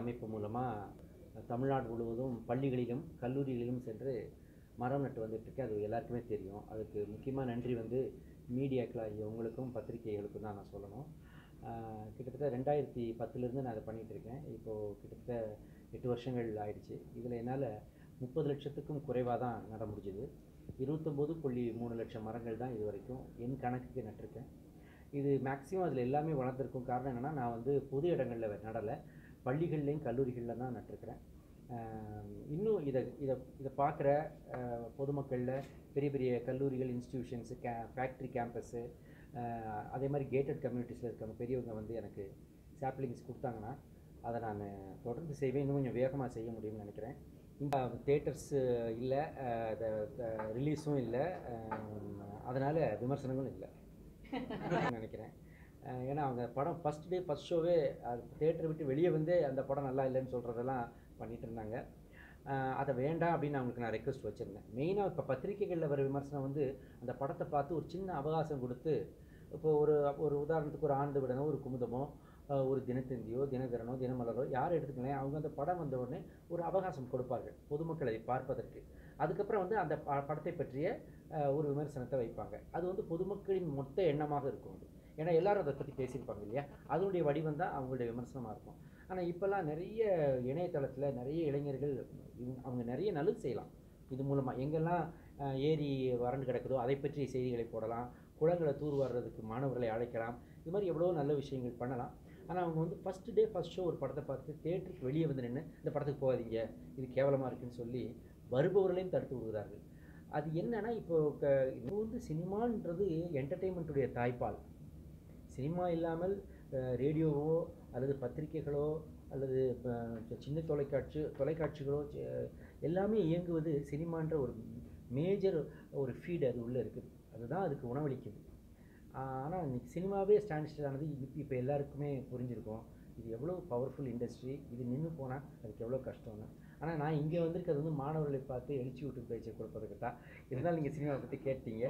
அமைப்பு மூலமாக தமிழ்நாடு முழுவதும் பள்ளிகளிலும் கல்லூரிகளிலும் சென்று மரம் நட்டு வந்துட்டுருக்கேன். அது எல்லாருக்குமே தெரியும். அதுக்கு முக்கியமாக நன்றி வந்து மீடியாக்களாக இவங்களுக்கும் பத்திரிகைகளுக்கும் தான் நான் சொல்லணும். கிட்டத்தட்ட ரெண்டாயிரத்தி பத்துலேருந்து நான் அதை பண்ணிகிட்ருக்கேன் இப்போது கிட்டத்தட்ட எட்டு வருஷங்கள் ஆயிடுச்சு. இதில் என்னால் முப்பது லட்சத்துக்கும் குறைவாக தான் நட முடிஞ்சுது. இருபத்தொம்போது புள்ளி மூணு லட்சம் மரங்கள் தான் இது வரைக்கும் என் கணக்குக்கு நட்டிருக்கேன். இது மேக்ஸிமம் அதில் எல்லாமே வளர்ந்துருக்கும் காரணம் என்னென்னா நான் வந்து பொது இடங்களில் நடலை. பள்ளிகள்லேயும் கல்லூரிகளில் தான் நட்டிருக்கிறேன். இன்னும் இதை இதை இதை பார்க்குற பொதுமக்களில் பெரிய பெரிய கல்லூரிகள் இன்ஸ்டிடியூஷன்ஸு கே ஃபேக்ட்ரி கேம்பஸ்ஸு அதே மாதிரி கேட்டட் கம்யூனிட்டிஸில் இருக்கவங்க பெரியவங்க வந்து எனக்கு சாப்ளிங்ஸ் கொடுத்தாங்கன்னா அதை நான் தொடர்ந்து செய்வேன். இன்னும் கொஞ்சம் வேகமாக செய்ய முடியும்னு நினைக்கிறேன். இந்த தேட்டர்ஸு இல்லை ரிலீஸும் இல்லை அதனால் விமர்சனங்களும் இல்லை. நினைக்கிறேன். ஏன்னா அவங்க படம் ஃபஸ்ட் டே ஃபஸ்ட் ஷோவே அது தேட்டரை விட்டு வெளியே வந்து அந்த படம் நல்லா இல்லைன்னு சொல்கிறதெல்லாம் பண்ணிகிட்டு இருந்தாங்க. அதை வேண்டாம் அப்படின்னு அவங்களுக்கு நான் ரெக்வஸ்ட் வச்சுருந்தேன். மெயினாக இப்போ பத்திரிக்கைகளில் வர விமர்சனம் வந்து அந்த படத்தை பார்த்து ஒரு சின்ன அவகாசம் கொடுத்து இப்போ ஒரு ஒரு உதாரணத்துக்கு ஒரு ஆண்டு விடனோ ஒரு குமுதமோ ஒரு தினத்தந்தியோ தினகரனோ தினமலரோ யார் எடுத்துக்கலாம் அவங்க அந்த படம் வந்த உடனே ஒரு அவகாசம் கொடுப்பார்கள் பொதுமக்கள் அதை பார்ப்பதற்கு. அதுக்கப்புறம் வந்து அந்த ப- படத்தை பற்றிய ஒரு விமர்சனத்தை வைப்பாங்க. அது வந்து பொதுமக்களின் மொத்த எண்ணமாக இருக்கும் அது. ஏன்னா எல்லாரும் அதை பற்றி பேசியிருப்பாங்க இல்லையா? அதனுடைய வடிவம் தான் அவங்களுடைய விமர்சனமாக இருக்கும். ஆனால் இப்போல்லாம் நிறைய இணையதளத்தில் நிறைய இளைஞர்கள் அவங்க நிறைய நல்லது செய்யலாம். இது மூலமாக எங்கெல்லாம் ஏரி வறண்டு கிடக்குதோ அதை பற்றிய செய்திகளை போடலாம். குளங்களை தூர்வாடுறதுக்கு மாணவர்களை அழைக்கலாம். இது மாதிரி எவ்வளோ நல்ல விஷயங்கள் பண்ணலாம். ஆனால் அவங்க வந்து ஃபஸ்ட் டே ஃபஸ்ட் ஷோ ஒரு படத்தை பார்த்து தேட்டருக்கு வெளியே வந்து நின்று இந்த படத்துக்கு போகாதீங்க இது கேவலமாக இருக்குன்னு சொல்லி வருபவர்களையும் தடுத்து விடுகிறார்கள். அது என்னென்னா இப்போ க இது வந்து சினிமான்றது என்டர்டெயின்மெண்ட்டுடைய தாய்ப்பால். சினிமா இல்லாமல் ரேடியோவோ அல்லது பத்திரிக்கைகளோ அல்லது சின்ன தொலைக்காட்சி தொலைக்காட்சிகளோ எல்லாமே இயங்குவது சினிமான்ற ஒரு மேஜர் ஒரு ஃபீடு அது உள்ளே இருக்குது அதுதான் அதுக்கு உணவளிக்குது. ஆனால் இன்னைக்கு சினிமாவே ஸ்டாண்டிஸ்ட் ஆனது இப்போ இப்போ எல்லாருக்குமே புரிஞ்சிருக்கும். இது எவ்வளோ பவர்ஃபுல் இண்டஸ்ட்ரி இது நின்று போனால் அதுக்கு எவ்வளோ கஷ்டம்னு. ஆனால் நான் இங்கே வந்திருக்கிறது வந்து மாணவர்களை பார்த்து எழுச்சி விட்டு பேச்சு கொடுப்பதுக்கு தான். இருந்தாலும் நீங்கள் சினிமா பற்றி கேட்டீங்க.